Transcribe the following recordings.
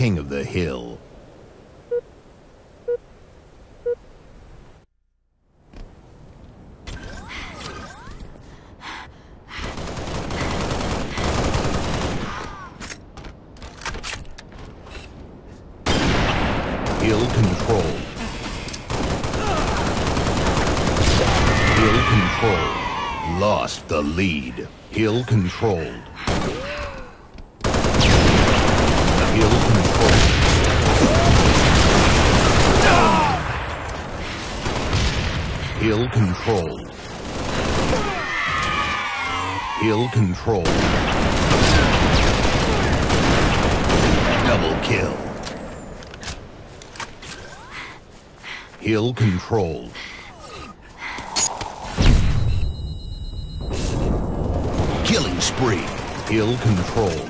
king of the hill. Hill control. Hill control. Lost the lead. Hill controlled. Hill controlled. Hill controlled. Hill controlled. Double kill. Hill controlled. Killing spree. Hill controlled.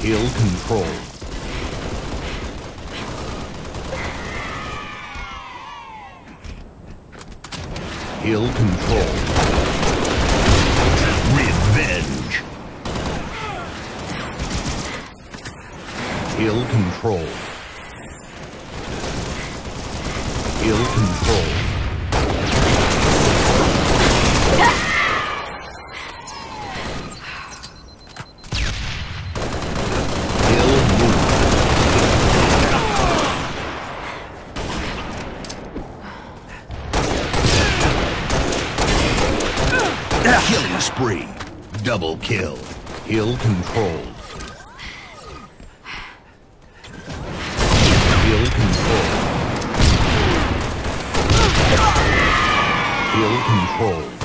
Hill control. Hill controlled. Revenge. Hill controlled. Hill controlled. Hill move. Killing spree. Double kill. Hill controlled. Hill controlled. Hill controlled.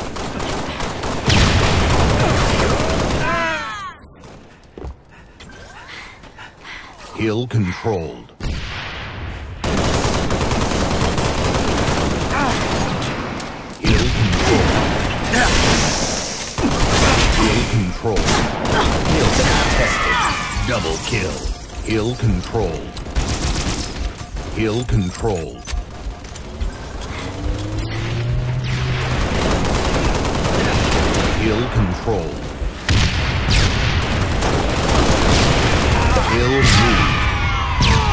Hill controlled. Hill controlled. Hill controlled. Hill contested. Double kill. Hill controlled. Hill controlled. Hill controlled. Hill move.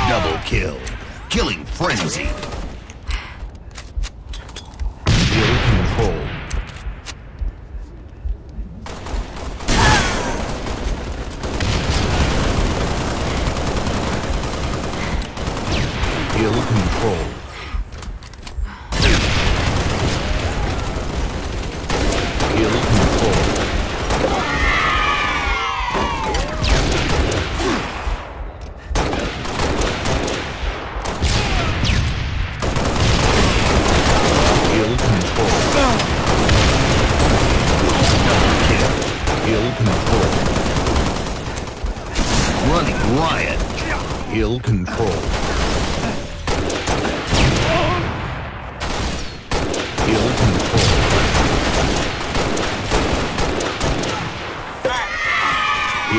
Double kill. Killing frenzy. Hill controlled. Hill controlled. Hill controlled. Hill controlled. Kill. Hill controlled. Running riot. Hill controlled. Hill controlled.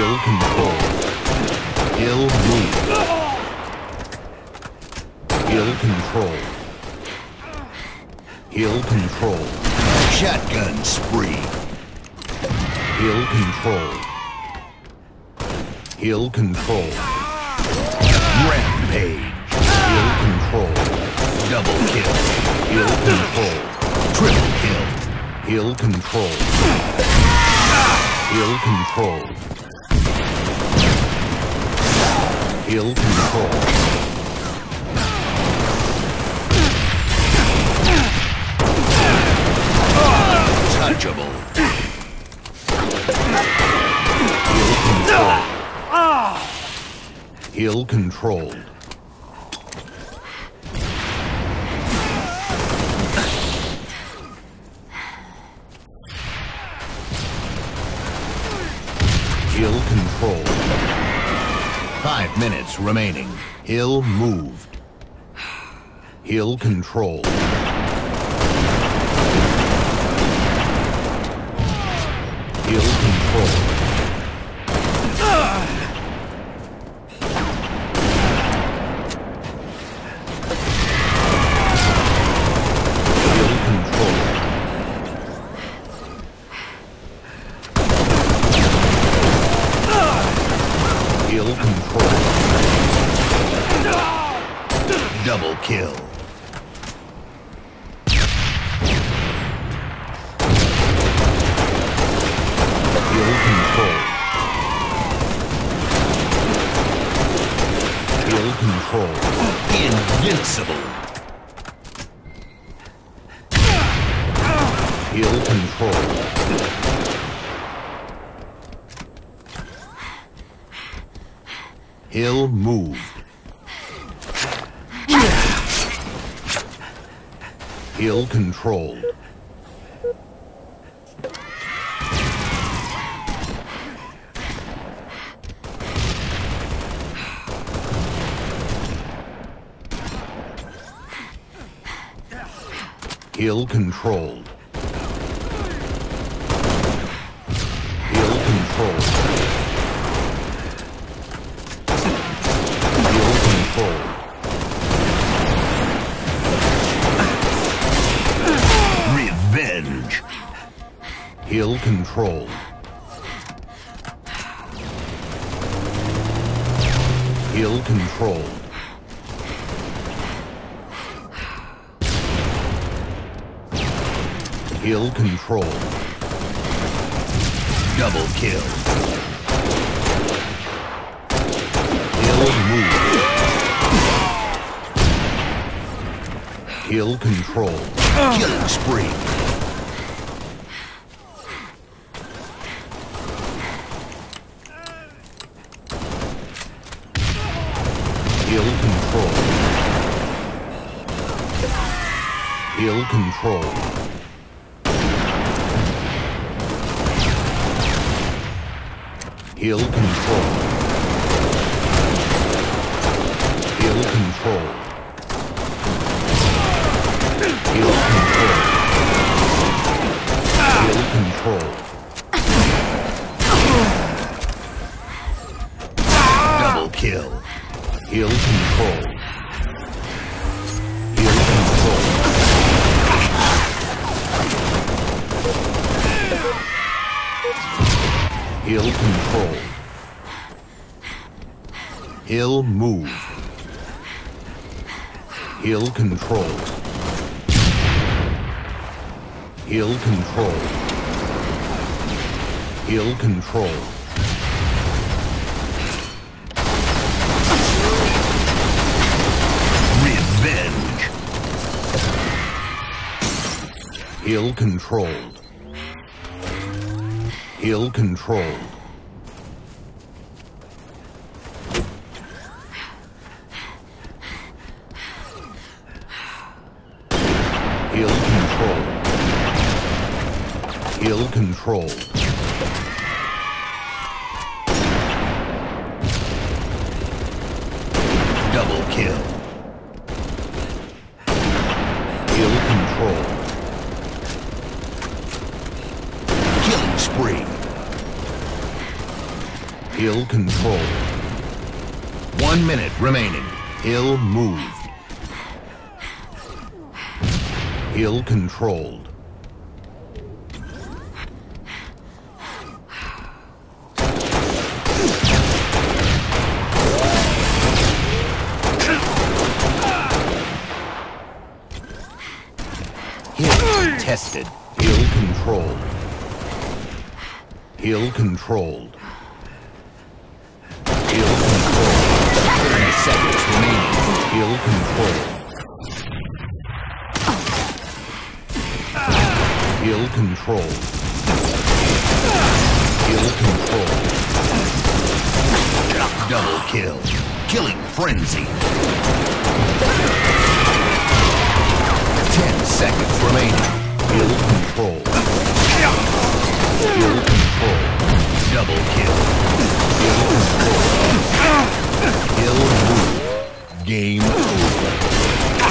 Hill controlled. Hill move. Hill controlled. Hill control. Shotgun spree. Hill control. Hill control. Rampage. Hill control. Double kill. Hill control. Triple kill. Hill control. Hill control. ill control. Ill controlled. Ill controlled. Minutes remaining. Hill moved. Hill controlled. Hill controlled. Hill controlled. Hill control. Double kill. Hill control. Control. Invincible. Hill control. Hill moved. Hill controlled. Hill controlled. Hill controlled. Hill controlled. Revenge. Hill controlled. Hill control. Double kill. Hill moved. Hill controlled. Killing spree. Hill control. Hill control. Hill control. Hill control. Hill control. Hill control. Hill control. Hill move. Hill control. Hill control. Hill control. Revenge. Hill controlled. Hill controlled. Hill controlled. Hill controlled. Double kill. Hill controlled. Killing spree. Hill controlled. One minute remaining. Ill moved. Hill controlled. Tested. Hill controlled. Hill controlled. kill control. Kill control. Ill control. Double kill. Killing frenzy. Ten seconds remaining. Ill control. Ill control. Double kill. Ill control. Ill rule. Game over.